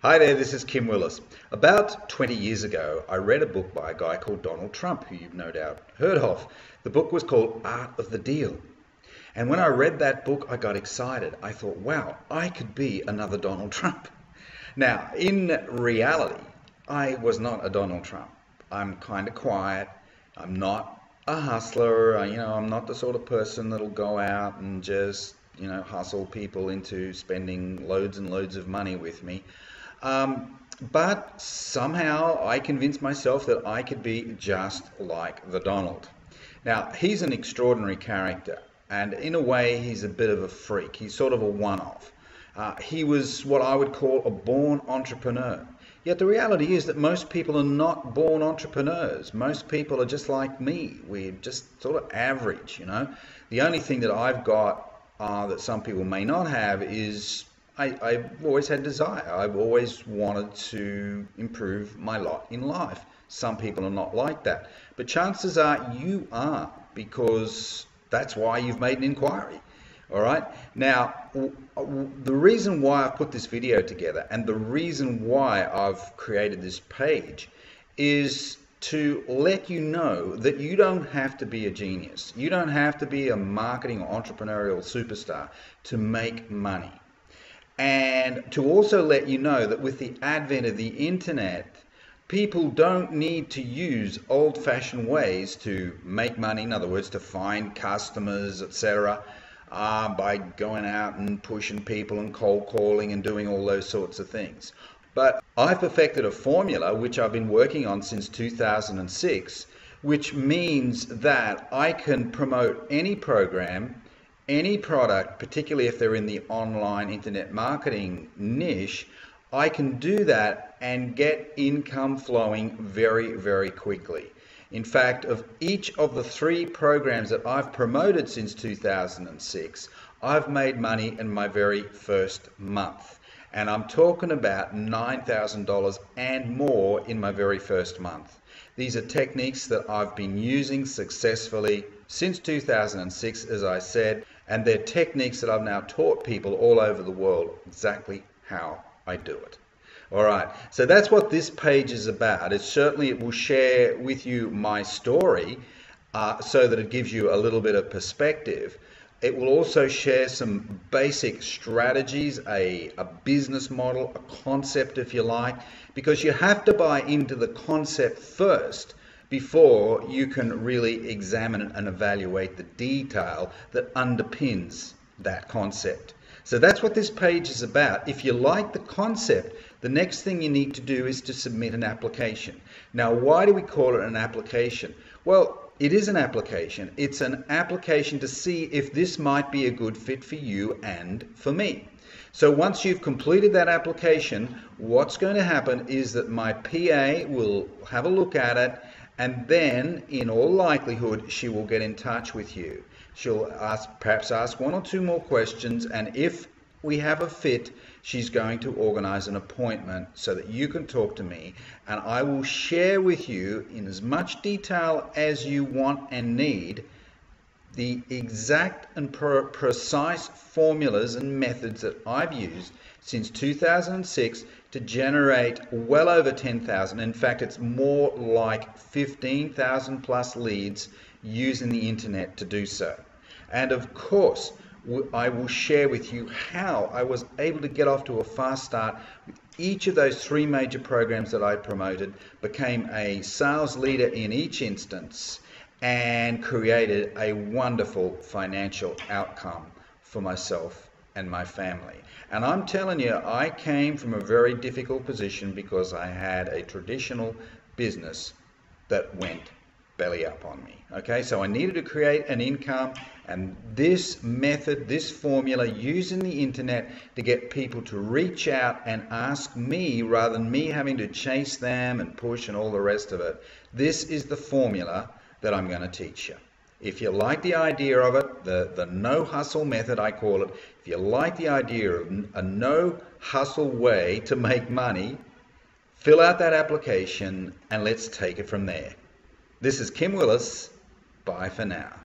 Hi there, this is Kim Willis. About 20 years ago, I read a book by a guy called Donald Trump, who you've no doubt heard of. The book was called Art of the Deal. And when I read that book, I got excited. I thought, wow, I could be another Donald Trump. Now, in reality, I was not a Donald Trump. I'm kind of quiet. I'm not a hustler. You know, I'm not the sort of person that'll go out and just, you know, hustle people into spending loads and loads of money with me. Um, but somehow I convinced myself that I could be just like the Donald. Now, he's an extraordinary character, and in a way, he's a bit of a freak. He's sort of a one off. Uh, he was what I would call a born entrepreneur. Yet the reality is that most people are not born entrepreneurs. Most people are just like me. We're just sort of average, you know. The only thing that I've got uh, that some people may not have is I, I've always had desire. I've always wanted to improve my lot in life. Some people are not like that. But chances are you are because that's why you've made an inquiry. All right. Now, the reason why I've put this video together and the reason why I've created this page is to let you know that you don't have to be a genius. You don't have to be a marketing or entrepreneurial superstar to make money and to also let you know that with the advent of the internet, people don't need to use old fashioned ways to make money, in other words, to find customers, etc., uh, by going out and pushing people and cold calling and doing all those sorts of things. But I've perfected a formula which I've been working on since 2006, which means that I can promote any program any product, particularly if they're in the online internet marketing niche, I can do that and get income flowing very, very quickly. In fact, of each of the three programs that I've promoted since 2006, I've made money in my very first month. And I'm talking about $9,000 and more in my very first month. These are techniques that I've been using successfully since 2006, as I said, and they're techniques that I've now taught people all over the world exactly how I do it. All right, so that's what this page is about. It certainly it will share with you my story uh, so that it gives you a little bit of perspective. It will also share some basic strategies, a, a business model, a concept, if you like, because you have to buy into the concept first before you can really examine and evaluate the detail that underpins that concept. So that's what this page is about. If you like the concept, the next thing you need to do is to submit an application. Now, why do we call it an application? Well, it is an application. It's an application to see if this might be a good fit for you and for me. So once you've completed that application, what's going to happen is that my PA will have a look at it and then in all likelihood she will get in touch with you. She'll ask perhaps ask one or two more questions and if we have a fit she's going to organize an appointment so that you can talk to me and I will share with you in as much detail as you want and need the exact and precise formulas and methods that I've used since 2006 to generate well over 10,000. In fact, it's more like 15,000 plus leads using the internet to do so. And of course, I will share with you how I was able to get off to a fast start each of those three major programs that I promoted, became a sales leader in each instance, and created a wonderful financial outcome for myself and my family. And I'm telling you, I came from a very difficult position because I had a traditional business that went belly up on me. Okay, so I needed to create an income, and this method, this formula, using the internet to get people to reach out and ask me rather than me having to chase them and push and all the rest of it. This is the formula that I'm going to teach you. If you like the idea of it, the, the no hustle method, I call it, if you like the idea of a no hustle way to make money, fill out that application and let's take it from there. This is Kim Willis. Bye for now.